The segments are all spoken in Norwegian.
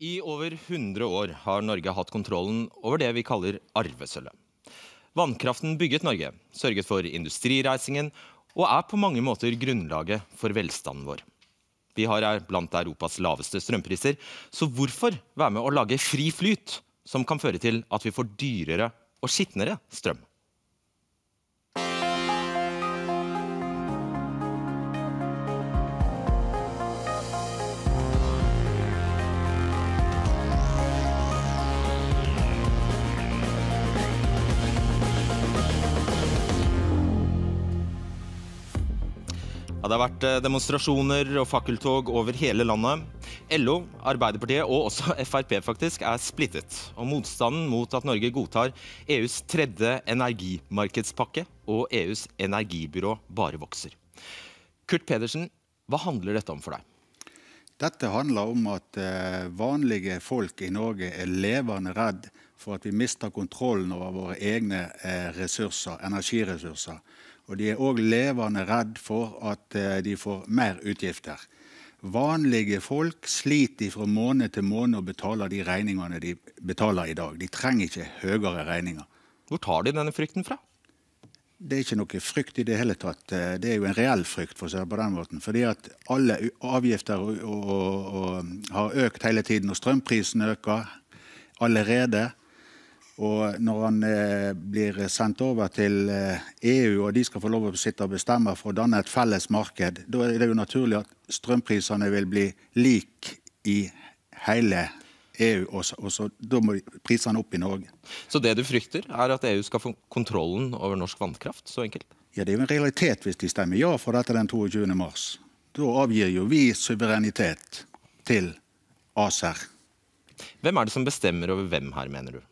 I over 100 år har Norge hatt kontrollen over det vi kaller arvesølvet. Vannkraften bygget Norge, sørget for industrireisingen og er på mange måter grunnlaget for velstanden vår. Vi har blant Europas laveste strømpriser, så hvorfor være med å lage fri flyt, som kan føre til at vi får dyrere og skitnere strøm? Ja, det har vært eh, demonstrasjoner og fakkeltog over hele landet. LO, Arbeiderpartiet og også Frp faktisk er splittet. Og motstanden mot at Norge godtar EUs tredje energimarkedspakke og EUs energibyrå bare vokser. Kurt Pedersen, hva handler dette om for deg? Dette handler om at eh, vanlige folk i Norge er levende redd for at vi mister kontrollen over våre egne eh, ressurser, energiressurser. Og de er òg levende redd for at eh, de får mer utgifter. Vanlige folk sliter fra måned til måned og betaler de regningene de betaler i dag. De trenger ikke høyere regninger. Hvor tar de denne frykten fra? Det er ikke noe frykt i det hele tatt. Eh, det er jo en reell frykt, for å si det på den måten. Fordi at alle avgifter og, og, og, har økt hele tiden, og strømprisen øker allerede. Og når han eh, blir sendt over til eh, EU, og de skal få lov å sitte og bestemme for å danne et felles marked, da er det jo naturlig at strømprisene vil bli like i hele EU, og så, og så da må prisene opp i Norge. Så det du frykter, er at EU skal få kontrollen over norsk vannkraft? Så enkelt? Ja, det er jo en realitet hvis de stemmer ja for dette den 22. mars. Da avgir jo vi suverenitet til ACER. Hvem er det som bestemmer over hvem her, mener du?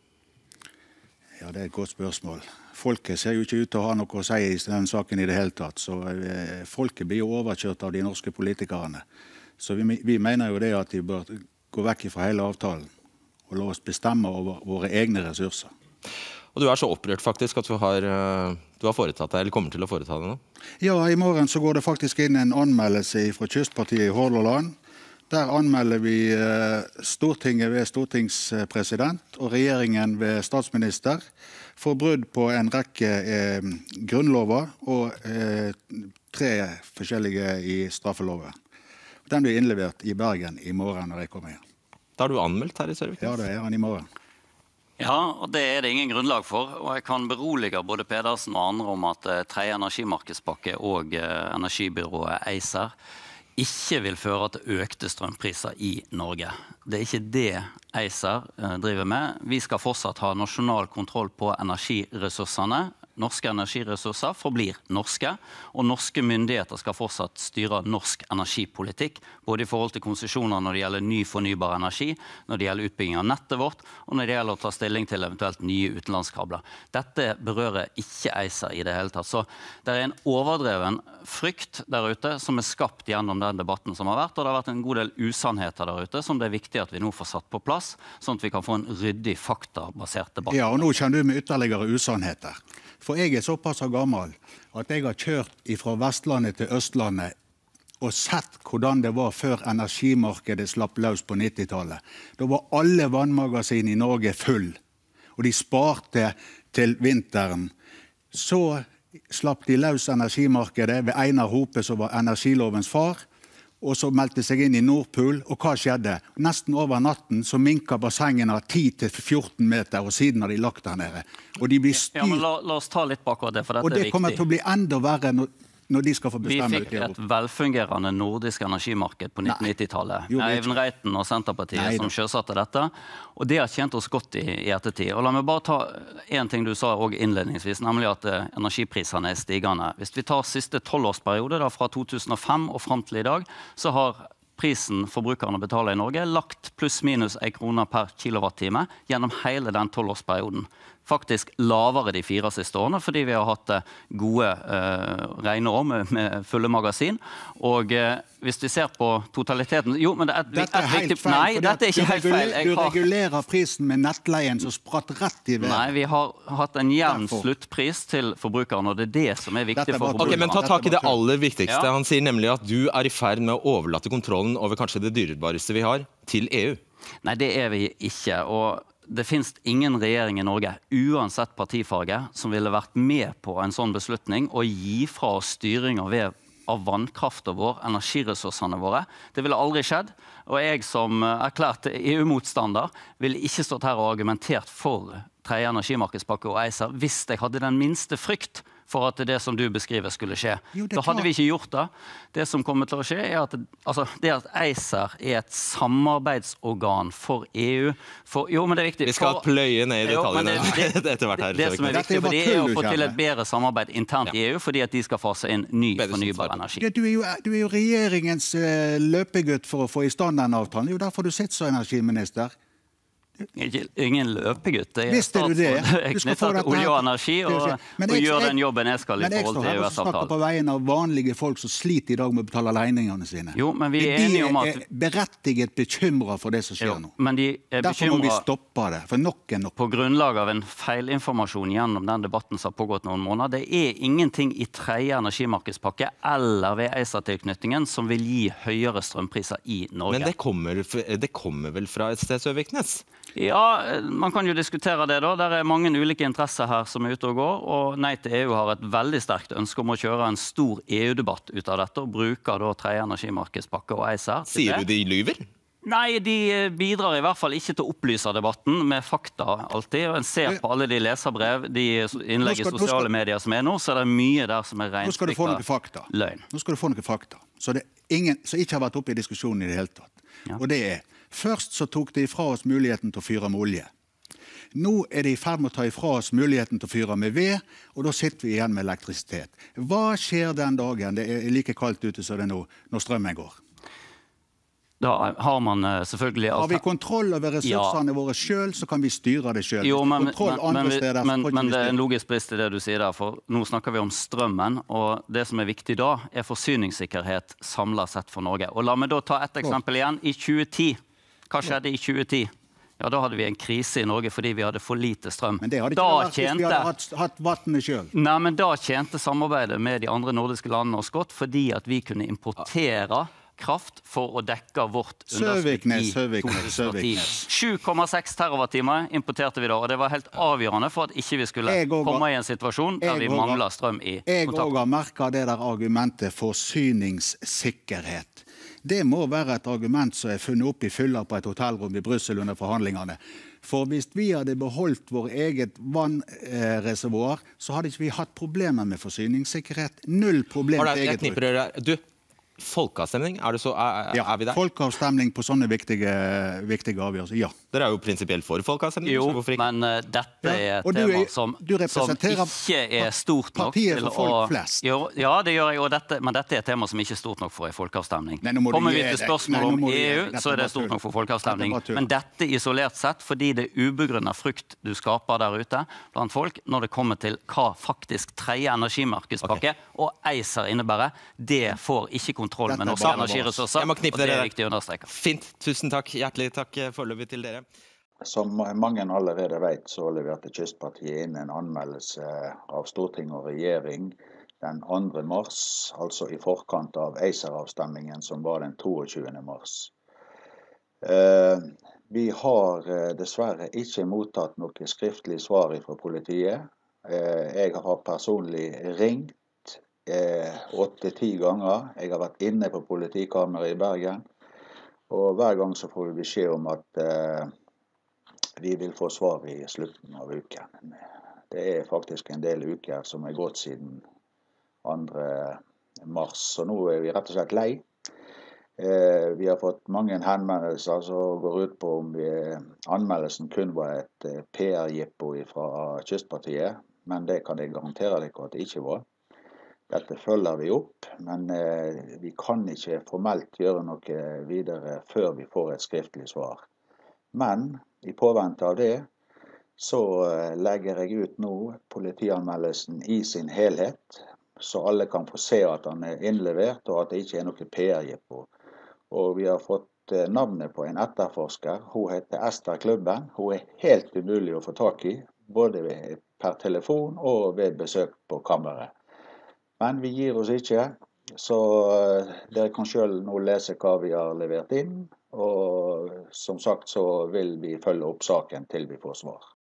Ja, Det er et godt spørsmål. Folket ser jo ikke ut til å ha noe å si i den saken i det hele tatt. Så eh, Folket blir jo overkjørt av de norske politikerne. Så vi, vi mener jo det at de bør gå vekk fra hele avtalen og la oss bestemme over våre egne ressurser. Og Du er så opprørt faktisk at du har, eh, du har foretatt deg, eller kommer til å foreta deg noe? Ja, i morgen så går det faktisk inn en anmeldelse fra Kystpartiet i Hordaland der anmelder vi eh, Stortinget ved stortingspresident og regjeringen ved statsminister for brudd på en rekke eh, grunnlover og eh, tre forskjellige i straffeloven. Den blir innlevert i Bergen i morgen når jeg kommer hjem. Da er du anmeldt her i Sørvik? Ja, det er han i morgen. Ja, og det er det ingen grunnlag for. Og jeg kan berolige både Pedersen og andre om at tredje energimarkedspakke og energibyrået ACER ikke vil føre til økte strømpriser i Norge. Det er ikke det ACER eh, driver med. Vi skal fortsatt ha nasjonal kontroll på energiressursene norske energiressurser forblir norske. Og norske myndigheter skal fortsatt styre norsk energipolitikk. Både i forhold til konsesjoner når det gjelder ny fornybar energi, når det gjelder utbygging av nettet vårt, og når det gjelder å ta stilling til eventuelt nye utenlandskabler. Dette berører ikke ACER i det hele tatt. Så det er en overdreven frykt der ute som er skapt gjennom den debatten som har vært. Og det har vært en god del usannheter der ute som det er viktig at vi nå får satt på plass, sånn at vi kan få en ryddig, faktabasert debatt. Ja, og nå kommer du med ytterligere usannheter. For jeg er såpass gammel at jeg har kjørt fra Vestlandet til Østlandet og sett hvordan det var før energimarkedet slapp løs på 90-tallet. Da var alle vannmagasin i Norge full, og de sparte til vinteren. Så slapp de løs energimarkedet ved Einar Hope, som var energilovens far og så meldte seg inn i Nordpool. Og hva skjedde? Nesten over natten så minka bassengene 10-14 meter, og siden har de lagt der nede. Og de blir styrt. Ja, men la, la, oss ta litt bakover det, for dette er viktig. Og det kommer til å bli enda verre når når de skal få bestemme. Vi fikk et velfungerende nordisk energimarked på 1990-tallet. Eivind Reiten og Senterpartiet Nei, som sjøsatte dette. Og det har tjent oss godt i, i ettertid. Og la meg bare ta én ting du sa innledningsvis, nemlig at uh, energiprisene er stigende. Hvis vi tar siste tolvårsperiode, fra 2005 og fram til i dag, så har prisen forbrukerne betaler i Norge, lagt pluss-minus ei krone per kilowattime gjennom hele den tolvårsperioden faktisk lavere de fire siste årene, fordi vi har hatt eh, gode eh, rene år med, med, fulle magasin. Og eh, hvis vi ser på totaliteten Jo, men det er, dette er helt feil. Nei, dette er ikke helt feil. du regulerer prisen med nettleien som spratt rett i været. Nei, vi har hatt en jevn sluttpris til forbrukeren, og det er det som er viktig for forbrukeren. Okay, men ta tak i det aller viktigste. Ja. Han sier nemlig at du er i ferd med å overlate kontrollen over kanskje det dyrebareste vi har, til EU. Nei, det er vi ikke. og det finnes ingen regjering i Norge, uansett partifarge, som ville vært med på en sånn beslutning og gi fra oss styringa av vannkrafta vår, energiressursene våre. Det ville aldri skjedd. Og jeg som erklært EU-motstander ville ikke stått her og argumentert for tredje energimarkedspakke og ACER hvis jeg hadde den minste frykt for at det som du beskriver skulle skje. Jo, da hadde vi ikke gjort det. Det som kommer til å skje, er at, altså, det at ACER er et samarbeidsorgan for EU for, Jo, men det er viktig. Vi skal for, pløye ned i detaljene etter hvert her. Det, det som er viktig for det er å få til et bedre samarbeid internt i EU, fordi at de skal fase inn ny fornybar energi. Ja, du, er jo, du, er jo, regjeringens uh, løpegutt for å få i stand den avtalen. Det er jo derfor du sitter som energiminister. Ingen løpegutt. Jeg er statsråd knyttet til olje og energi og, og gjør den jobben jeg skal i forhold til EØS-avtalen. Men jeg står her og på vegne av vanlige folk som sliter i dag med å betale regningene sine. Jo, men vi er enige om at... De er berettiget bekymra for det som skjer jo, nå. Men de er Derfor må vi stoppe det. For nok er nok. På grunnlag av en feilinformasjon gjennom den debatten som har pågått noen måneder. Det er ingenting i tredje energimarkedspakke eller ved ACER-tilknytningen som vil gi høyere strømpriser i Norge. Men det kommer, det kommer vel fra et sted, Søviknes? Ja, man kan jo diskutere det. da. Det er mange ulike interesser her som er ute og går. Og Nei til EU har et veldig sterkt ønske om å kjøre en stor EU-debatt ut av dette, og bruker da tredje energimarkedspakke og ACER. Sier du de lyver? Nei, de bidrar i hvert fall ikke til å opplyse debatten med fakta alltid. og En ser på alle de leserbrev, de innlegg i sosiale medier som er nå, så er det mye der som er reinspikka løgn. Nå skal du få noen fakta. Så det ingen som ikke har vært oppe i diskusjonen i det hele tatt. Ja. Og det er Først så tok de ifra oss muligheten til å fyre med olje. Nå er de i ferd med å ta ifra oss muligheten til å fyre med ved, og da sitter vi igjen med elektrisitet. Hva skjer den dagen det er like kaldt ute som det er nå, når strømmen går? Da har man eh, selvfølgelig Har vi kontroll over ressursene ja. våre sjøl, så kan vi styre det sjøl. Men, men, men, men, det er en logisk brist i det du sier der, for nå snakker vi om strømmen. Og det som er viktig da, er forsyningssikkerhet samla sett for Norge. Og la meg da ta et eksempel igjen. I 2010 hva skjedde i 2010? Ja, Da hadde vi en krise i Norge fordi vi hadde for lite strøm. Men det hadde ikke da vært tjente... hvis vi hadde hatt, hatt vannet sjøl. Nei, men da tjente samarbeidet med de andre nordiske landene oss godt, fordi at vi kunne importere kraft for å dekke vårt underskudd i 2010. 7,6 TWh importerte vi da, og det var helt avgjørende for at ikke vi skulle komme i en situasjon der vi mangla strøm i kontakt. Jeg òg har merka det der argumentet forsyningssikkerhet. Det må være et argument som er funnet opp i fylla på et hotellrom i Brussel under forhandlingene. For hvis vi hadde beholdt vår eget vannreservoar, så hadde ikke vi hatt problemer med forsyningssikkerhet. Null problem til eget bruk. Folkeavstemning, er, så, er, er vi der? Folkeavstemning på sånne viktige, viktige avgjørelser, ja. Dere er jo prinsipielt for folkeavstemning. Jo, men uh, dette er et tema er, som, som, ikke er stort nok til for folk flest. Jo, ja, det gjør jeg, dette, men dette er et tema som ikke er stort nok for en folkeavstemning. Kommer vi til spørsmål om EU, så er det stort nok for folkeavstemning. Men dette isolert sett, fordi det er ubegrunna frykt du skaper der ute blant folk når det kommer til hva faktisk tredje energimarkedspakke okay. og ACER innebærer, det får ikke kontroll med norske energiressurser. Jeg må dere. Det er viktig å understreke. Fint. Tusen takk. Hjertelig takk foreløpig til dere. Som mange allerede vet, så leverte Kystpartiet inn en anmeldelse av storting og regjering den 2. mars, altså i forkant av ACER-avstemningen som var den 22. mars. Eh, vi har eh, dessverre ikke mottatt noe skriftlig svar fra politiet. Eh, jeg har personlig ringt åtte-ti ganger. Jeg har vært inne på politikammeret i Bergen. Og hver gang så får vi beskjed om at eh, vi vil få svar i slutten av uken. Det er faktisk en del uker som er gått siden 2. mars, så nå er vi rett og slett lei. Eh, vi har fått mange henvendelser som går ut på om vi, anmeldelsen kun var et eh, PR-jippo fra Kystpartiet. Men det kan jeg garantere dere at det ikke var. Dette følger vi opp, men eh, vi kan ikke formelt gjøre noe videre før vi får et skriftlig svar. Men i påvente av det så eh, legger jeg ut nå politianmeldelsen i sin helhet, så alle kan få se at den er innlevert, og at det ikke er noe PR-jippo. Og vi har fått eh, navnet på en etterforsker. Hun heter Ester Klubben. Hun er helt umulig å få tak i, både per telefon og ved besøk på kammeret. Men vi gir oss ikke. Så eh, dere kan sjøl nå lese hva vi har levert inn. Og som sagt så vil vi følge opp saken til vi får svar.